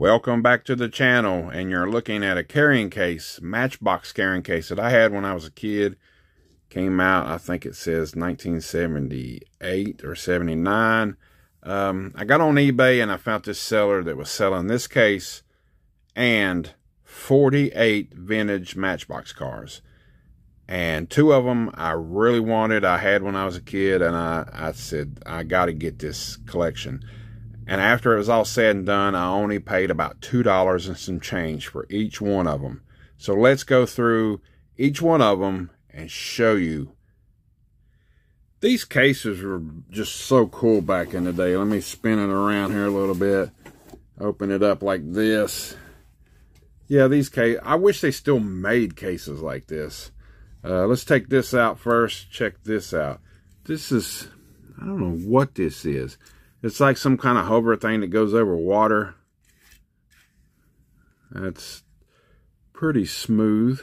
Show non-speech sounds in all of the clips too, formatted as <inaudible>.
Welcome back to the channel and you're looking at a carrying case, Matchbox carrying case that I had when I was a kid. Came out, I think it says 1978 or 79. Um, I got on eBay and I found this seller that was selling this case and 48 vintage Matchbox cars. And two of them I really wanted. I had when I was a kid and I, I said, I got to get this collection. And after it was all said and done, I only paid about $2 and some change for each one of them. So let's go through each one of them and show you. These cases were just so cool back in the day. Let me spin it around here a little bit. Open it up like this. Yeah, these case. I wish they still made cases like this. Uh, let's take this out first. Check this out. This is, I don't know what this is. It's like some kind of hover thing that goes over water. That's pretty smooth.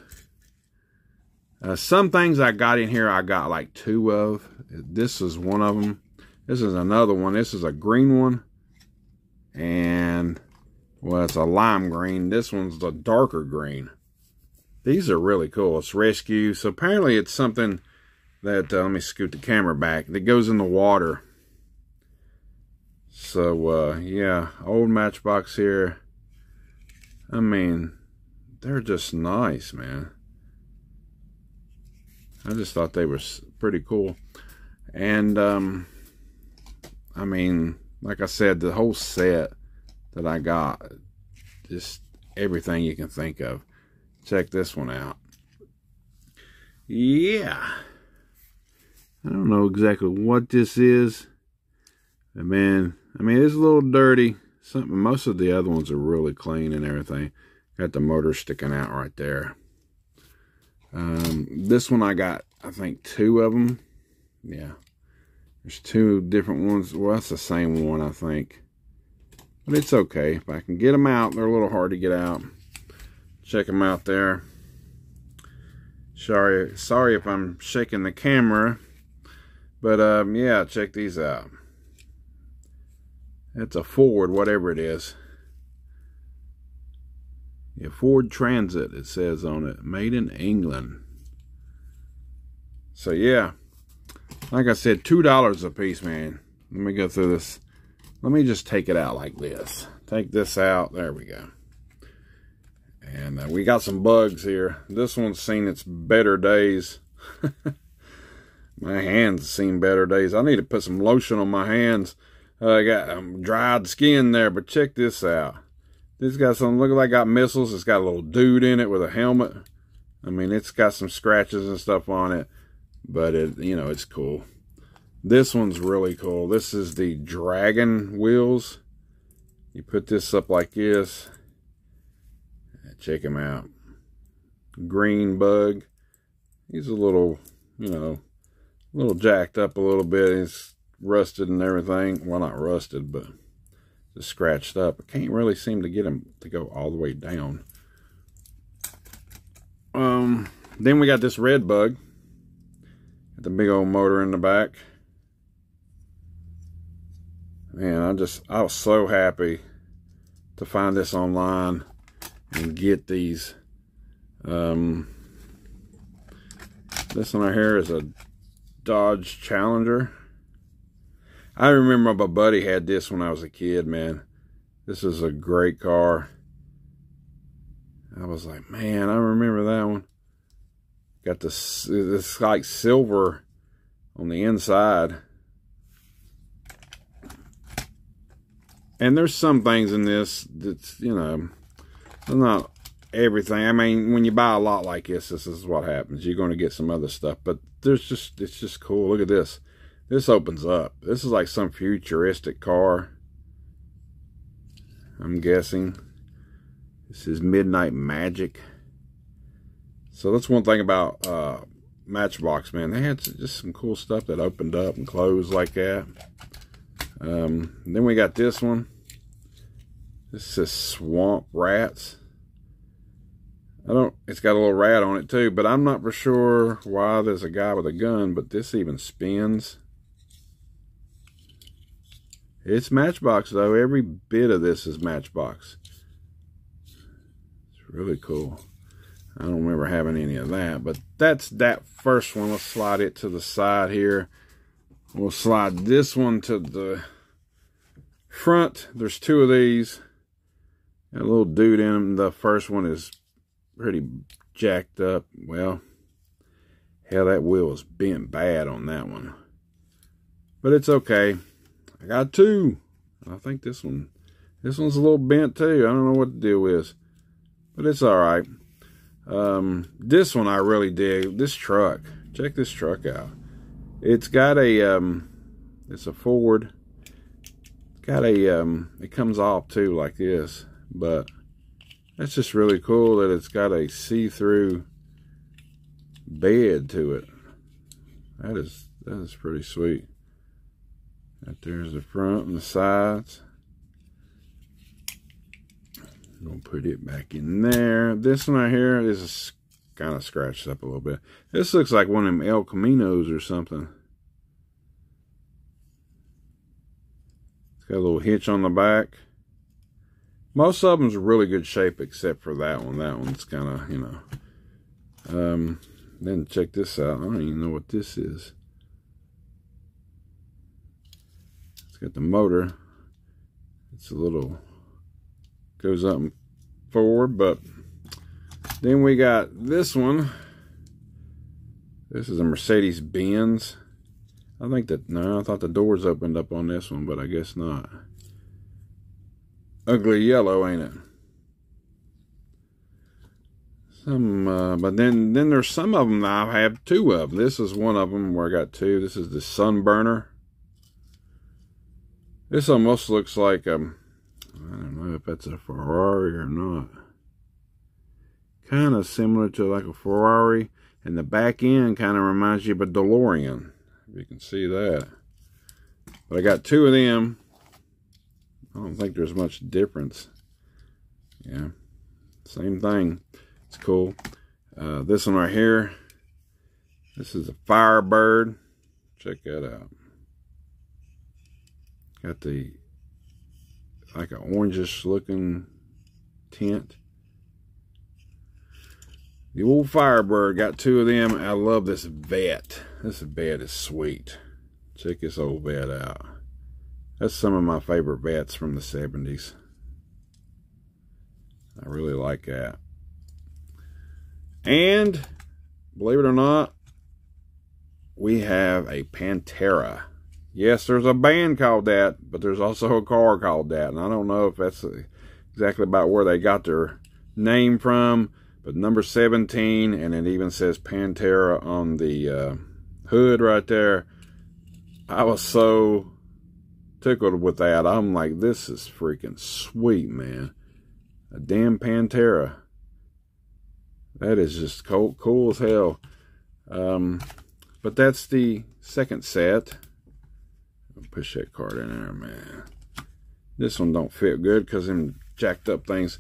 Uh, some things I got in here, I got like two of. This is one of them. This is another one. This is a green one. And, well, it's a lime green. This one's the darker green. These are really cool. It's rescue. So apparently it's something that, uh, let me scoot the camera back, that goes in the water. So, uh, yeah, old Matchbox here. I mean, they're just nice, man. I just thought they were pretty cool. And, um, I mean, like I said, the whole set that I got, just everything you can think of. Check this one out. Yeah. I don't know exactly what this is. But man, I mean, it's a little dirty. Something. Most of the other ones are really clean and everything. Got the motor sticking out right there. Um, this one I got, I think, two of them. Yeah. There's two different ones. Well, that's the same one, I think. But it's okay. If I can get them out, they're a little hard to get out. Check them out there. Sorry, sorry if I'm shaking the camera. But, um, yeah, check these out. It's a Ford, whatever it is. Yeah, Ford Transit, it says on it. Made in England. So, yeah. Like I said, $2 a piece, man. Let me go through this. Let me just take it out like this. Take this out. There we go. And uh, we got some bugs here. This one's seen its better days. <laughs> my hands seen better days. I need to put some lotion on my hands. Uh, I got um, dried skin there, but check this out. This got some, look like got missiles. It's got a little dude in it with a helmet. I mean, it's got some scratches and stuff on it, but it, you know, it's cool. This one's really cool. This is the dragon wheels. You put this up like this. Check him out. Green bug. He's a little, you know, a little jacked up a little bit. He's rusted and everything. Well, not rusted, but just scratched up. I can't really seem to get him to go all the way down. Um, then we got this red bug. The big old motor in the back. Man, I'm just, I was so happy to find this online and get these. Um, this one right here is a Dodge Challenger. I remember my buddy had this when I was a kid, man. This is a great car. I was like, man, I remember that one. Got this, this like silver on the inside. And there's some things in this that's, you know, not everything. I mean, when you buy a lot like this, this is what happens. You're going to get some other stuff. But there's just, it's just cool. Look at this. This opens up. This is like some futuristic car. I'm guessing. This is Midnight Magic. So that's one thing about uh, Matchbox, man. They had just some cool stuff that opened up and closed like that. Um, then we got this one. This is Swamp Rats. I don't, it's got a little rat on it too, but I'm not for sure why there's a guy with a gun, but this even spins. It's Matchbox, though. Every bit of this is Matchbox. It's really cool. I don't remember having any of that, but that's that first one. Let's slide it to the side here. We'll slide this one to the front. There's two of these. Got a little dude in them. The first one is pretty jacked up. Well, hell, that wheel is bent bad on that one. But it's okay. I got two. I think this one, this one's a little bent too. I don't know what the deal is. But it's all right. Um, this one I really dig. This truck. Check this truck out. It's got a, um, it's a Ford. It's got a, um, it comes off too like this. But that's just really cool that it's got a see-through bed to it. That is, that is pretty sweet. There's the front and the sides. I'm Gonna put it back in there. This one right here is kind of scratched up a little bit. This looks like one of them El Caminos or something. It's got a little hitch on the back. Most of them's really good shape except for that one. That one's kind of, you know. Um, then check this out. I don't even know what this is. It's got the motor. It's a little goes up and forward, but then we got this one. This is a Mercedes Benz. I think that, no, I thought the doors opened up on this one, but I guess not. Ugly yellow, ain't it? Some, uh, but then, then there's some of them I have two of. This is one of them where I got two. This is the Sunburner. This almost looks like, um, I don't know if that's a Ferrari or not. Kind of similar to like a Ferrari. And the back end kind of reminds you of a DeLorean. If you can see that. But I got two of them. I don't think there's much difference. Yeah. Same thing. It's cool. Uh, this one right here. This is a Firebird. Check that out. Got the like an orangish looking tint. The old Firebird, got two of them. I love this Vette. This Vette is sweet. Check this old Vette out. That's some of my favorite Vettes from the 70s. I really like that. And, believe it or not, we have a Pantera. Yes, there's a band called that, but there's also a car called that. And I don't know if that's exactly about where they got their name from, but number 17, and it even says Pantera on the uh, hood right there. I was so tickled with that. I'm like, this is freaking sweet, man. A damn Pantera. That is just cool, cool as hell. Um, but that's the second set push that card in there, man. This one don't fit good because them jacked up things.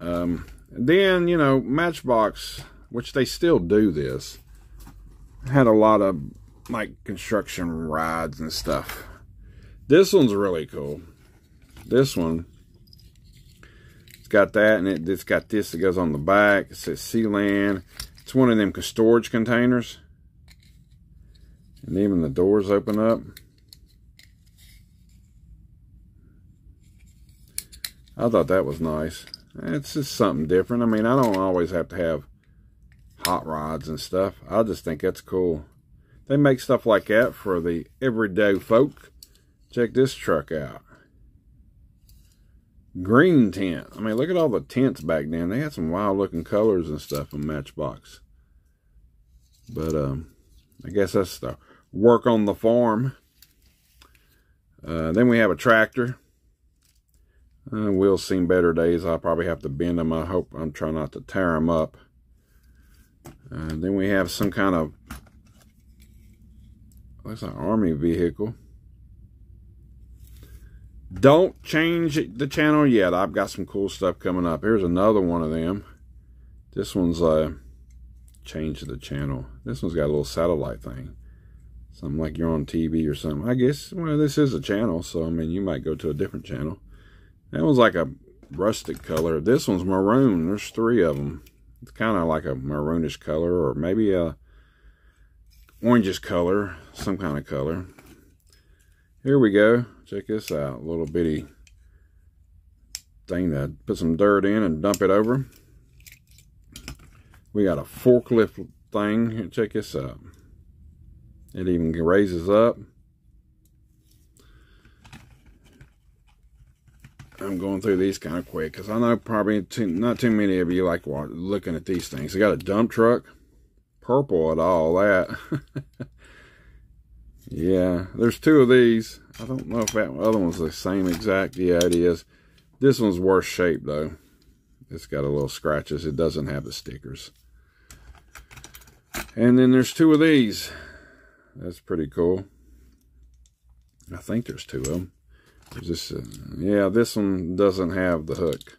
Um, then, you know, Matchbox, which they still do this, had a lot of, like, construction rides and stuff. This one's really cool. This one, it's got that, and it, it's got this that goes on the back. It says Sealand. It's one of them storage containers. And even the doors open up. I thought that was nice. It's just something different. I mean, I don't always have to have hot rods and stuff. I just think that's cool. They make stuff like that for the everyday folk. Check this truck out. Green tent. I mean, look at all the tents back then. They had some wild looking colors and stuff in Matchbox. But um, I guess that's the work on the farm. Uh, then we have a tractor. Uh, we'll see better days. I'll probably have to bend them. I hope I'm trying not to tear them up. Uh, then we have some kind of, looks like army vehicle. Don't change the channel yet. I've got some cool stuff coming up. Here's another one of them. This one's uh, change the channel. This one's got a little satellite thing. Something like you're on TV or something. I guess, well, this is a channel, so I mean, you might go to a different channel. That one's like a rustic color. This one's maroon. There's three of them. It's kind of like a maroonish color or maybe a orangish color, some kind of color. Here we go. Check this out. Little bitty thing to put some dirt in and dump it over. We got a forklift thing. Check this out. It even raises up. I'm going through these kind of quick because I know probably too, not too many of you like looking at these things. I got a dump truck, purple at all that. <laughs> yeah, there's two of these. I don't know if that other one's the same exact. Yeah, it is. This one's worse shape though. It's got a little scratches. It doesn't have the stickers. And then there's two of these. That's pretty cool. I think there's two of them. This, uh, yeah, this one doesn't have the hook.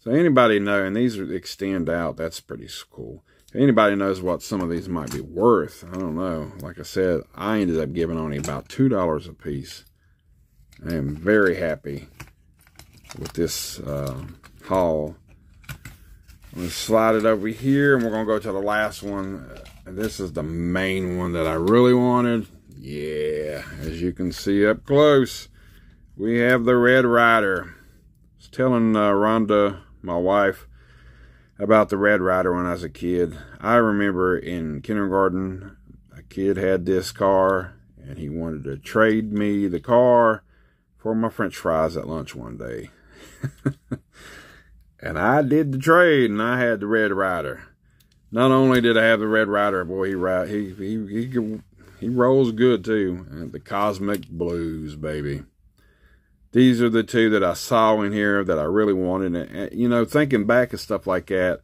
So anybody know, and these extend out, that's pretty cool. If anybody knows what some of these might be worth, I don't know. Like I said, I ended up giving only about $2 a piece. I am very happy with this uh, haul. I'm going to slide it over here, and we're going to go to the last one. This is the main one that I really wanted. Yeah, as you can see up close, we have the Red Rider. I was telling uh, Rhonda, my wife, about the Red Rider when I was a kid. I remember in kindergarten, a kid had this car, and he wanted to trade me the car for my french fries at lunch one day. <laughs> and I did the trade, and I had the Red Rider. Not only did I have the Red Rider, boy, he he he he he rolls good too. the Cosmic Blues, baby. These are the two that I saw in here that I really wanted. And, you know, thinking back and stuff like that,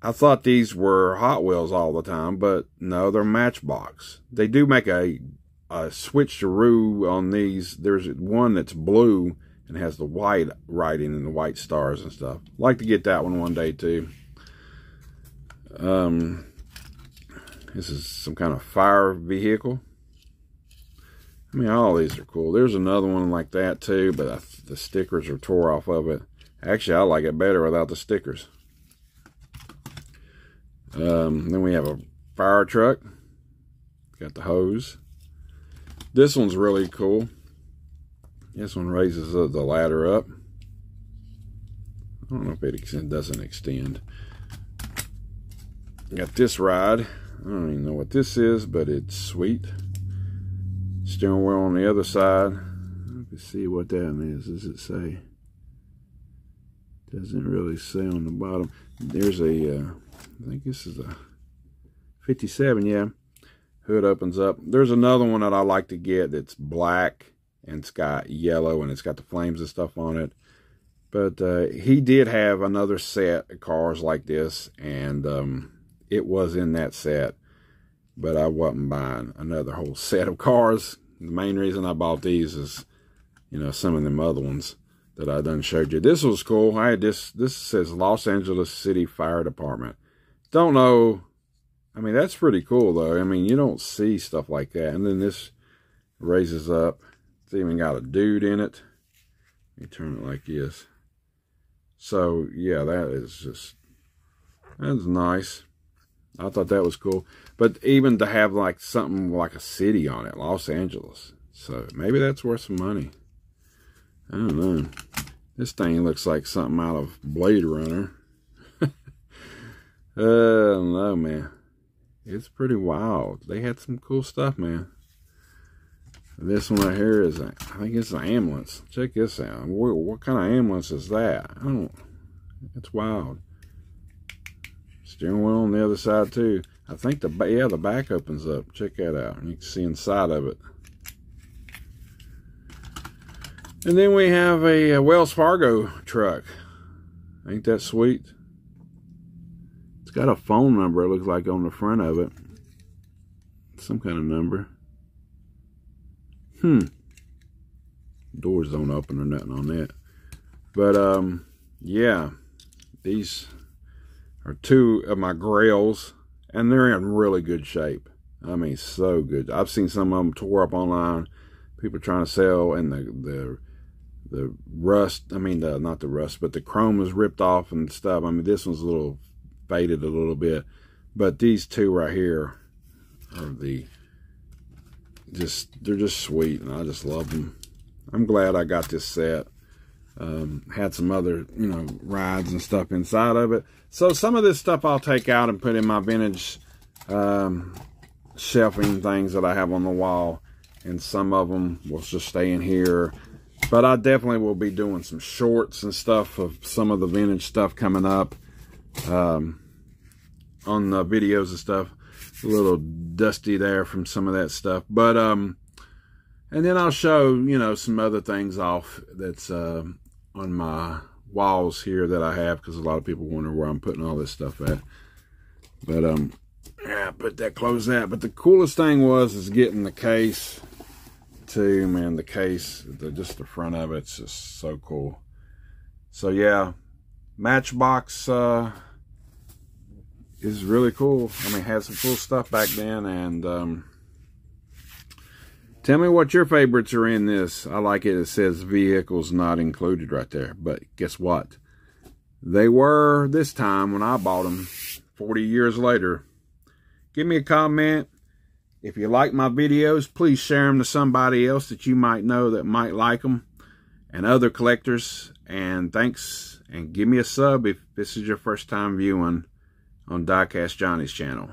I thought these were Hot Wheels all the time, but no, they're Matchbox. They do make a, a switcheroo on these. There's one that's blue and has the white writing and the white stars and stuff. like to get that one one day too. Um, this is some kind of fire vehicle. I mean, all these are cool. There's another one like that too, but the stickers are tore off of it. Actually, I like it better without the stickers. Um, then we have a fire truck. Got the hose. This one's really cool. This one raises the ladder up. I don't know if it doesn't extend. Got this ride. I don't even know what this is, but it's sweet. Steering wheel on the other side. Let's see what that is. Does it say? Doesn't really say on the bottom. There's a, uh, I think this is a 57, yeah. Hood opens up. There's another one that I like to get that's black and it's got yellow and it's got the flames and stuff on it. But uh, he did have another set of cars like this and um, it was in that set, but I wasn't buying another whole <laughs> set of cars. The main reason I bought these is, you know, some of them other ones that I done showed you. This was cool. I had this, this says Los Angeles City Fire Department. Don't know. I mean, that's pretty cool though. I mean, you don't see stuff like that. And then this raises up. It's even got a dude in it. Let me turn it like this. So, yeah, that is just, that's nice. I thought that was cool. But even to have like something like a city on it, Los Angeles. So maybe that's worth some money. I don't know. This thing looks like something out of Blade Runner. <laughs> Uh, oh no, man. It's pretty wild. They had some cool stuff, man. This one right here is, a, I think it's an ambulance. Check this out. What, what kind of ambulance is that? I don't, it's wild. Steering wheel on the other side too. I think the yeah the back opens up. Check that out. You can see inside of it. And then we have a, a Wells Fargo truck. Ain't that sweet? It's got a phone number, it looks like, on the front of it. Some kind of number. Hmm. Doors don't open or nothing on that. But, um, yeah. These are two of my grails, and they're in really good shape. I mean, so good. I've seen some of them tore up online. People trying to sell, and the the the rust, I mean, the, not the rust, but the chrome was ripped off and stuff. I mean, this one's a little faded a little bit, but these two right here are the, just, they're just sweet and I just love them. I'm glad I got this set. Um, had some other, you know, rides and stuff inside of it. So some of this stuff I'll take out and put in my vintage um, shelving things that I have on the wall. And some of them will just stay in here. But I definitely will be doing some shorts and stuff of some of the vintage stuff coming up um, on the videos and stuff. A little dusty there from some of that stuff. But, um, and then I'll show, you know, some other things off that's uh, on my walls here that I have because a lot of people wonder where I'm putting all this stuff at. But, um, yeah, put that, close that. But the coolest thing was is getting the case too, man. The case, the, just the front of it's just so cool. So, yeah, Matchbox uh, is really cool. I mean, had some cool stuff back then and, um, Tell me what your favorites are in this. I like it. It says vehicles not included right there. But guess what? They were this time when I bought them 40 years later. Give me a comment. If you like my videos, please share them to somebody else that you might know that might like them and other collectors. And thanks. And give me a sub if this is your first time viewing on Diecast Johnny's channel.